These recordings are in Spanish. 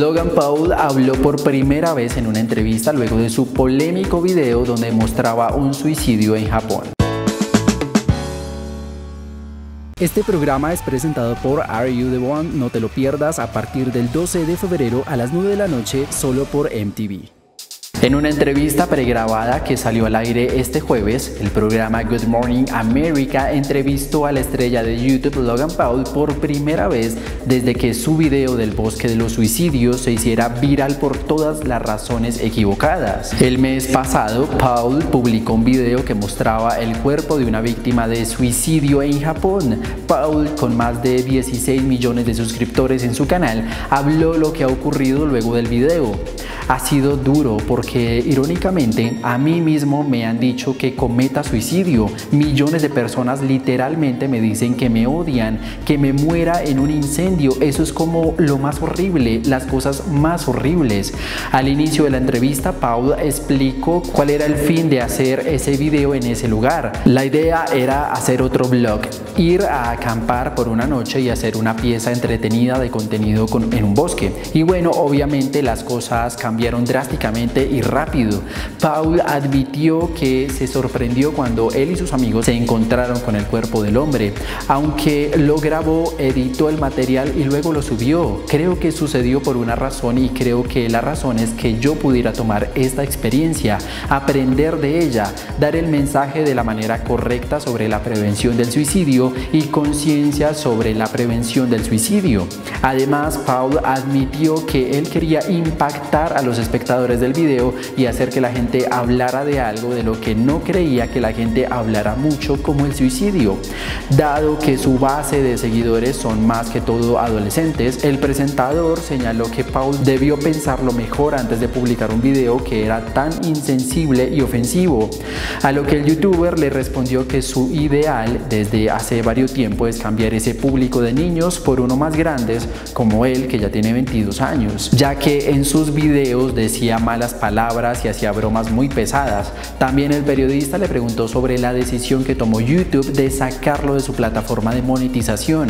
Logan Paul habló por primera vez en una entrevista luego de su polémico video donde mostraba un suicidio en Japón. Este programa es presentado por Are You The One, no te lo pierdas a partir del 12 de febrero a las 9 de la noche solo por MTV. En una entrevista pregrabada que salió al aire este jueves, el programa Good Morning America entrevistó a la estrella de YouTube Logan Paul por primera vez desde que su video del bosque de los suicidios se hiciera viral por todas las razones equivocadas. El mes pasado, Paul publicó un video que mostraba el cuerpo de una víctima de suicidio en Japón. Paul, con más de 16 millones de suscriptores en su canal, habló lo que ha ocurrido luego del video ha sido duro porque irónicamente a mí mismo me han dicho que cometa suicidio. Millones de personas literalmente me dicen que me odian, que me muera en un incendio. Eso es como lo más horrible, las cosas más horribles. Al inicio de la entrevista, Paul explicó cuál era el fin de hacer ese video en ese lugar. La idea era hacer otro vlog, ir a acampar por una noche y hacer una pieza entretenida de contenido en un bosque. Y bueno, obviamente las cosas cambiaron drásticamente rápido. Paul admitió que se sorprendió cuando él y sus amigos se encontraron con el cuerpo del hombre, aunque lo grabó, editó el material y luego lo subió. Creo que sucedió por una razón y creo que la razón es que yo pudiera tomar esta experiencia, aprender de ella, dar el mensaje de la manera correcta sobre la prevención del suicidio y conciencia sobre la prevención del suicidio. Además, Paul admitió que él quería impactar a los espectadores del video y hacer que la gente hablara de algo de lo que no creía que la gente hablara mucho como el suicidio. Dado que su base de seguidores son más que todo adolescentes, el presentador señaló que Paul debió pensarlo mejor antes de publicar un video que era tan insensible y ofensivo. A lo que el youtuber le respondió que su ideal desde hace varios tiempo es cambiar ese público de niños por uno más grandes como él que ya tiene 22 años, ya que en sus videos decía malas palabras y hacía bromas muy pesadas. También el periodista le preguntó sobre la decisión que tomó YouTube de sacarlo de su plataforma de monetización.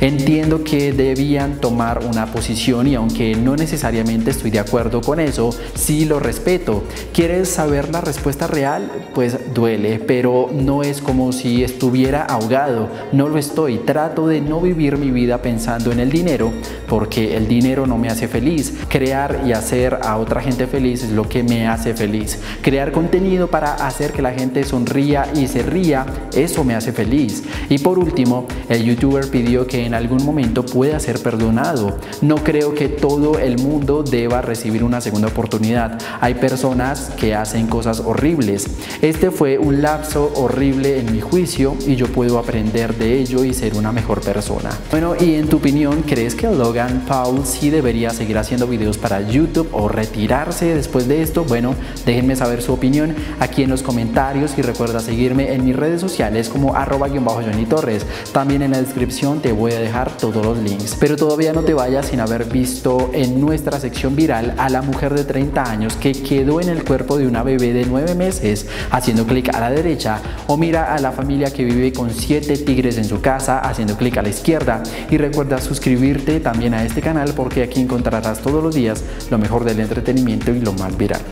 Entiendo que debían tomar una posición y aunque no necesariamente estoy de acuerdo con eso, sí lo respeto. ¿Quieres saber la respuesta real? Pues duele, pero no es como si estuviera ahogado. No lo estoy. Trato de no vivir mi vida pensando en el dinero porque el dinero no me hace feliz. Crear y hacer a otra gente feliz es lo que me hace feliz. Crear contenido para hacer que la gente sonría y se ría, eso me hace feliz. Y por último, el youtuber pidió que en algún momento pueda ser perdonado. No creo que todo el mundo deba recibir una segunda oportunidad. Hay personas que hacen cosas horribles. Este fue un lapso horrible en mi juicio y yo puedo aprender de ello y ser una mejor persona. Bueno, y en tu opinión, ¿crees que Logan Paul sí debería seguir haciendo videos para YouTube o retirarse después de esto? Bueno, déjenme saber su opinión aquí en los comentarios y recuerda seguirme en mis redes sociales como arroba Johnny Torres. También en la descripción te voy a dejar todos los links. Pero todavía no te vayas sin haber visto en nuestra sección viral a la mujer de 30 años que quedó en el cuerpo de una bebé de 9 meses haciendo clic a la derecha o mira a la familia que vive con 7 tigres en su casa haciendo clic a la izquierda y recuerda suscribirte también a este canal porque aquí encontrarás todos los días lo mejor del entretenimiento y lo más viral.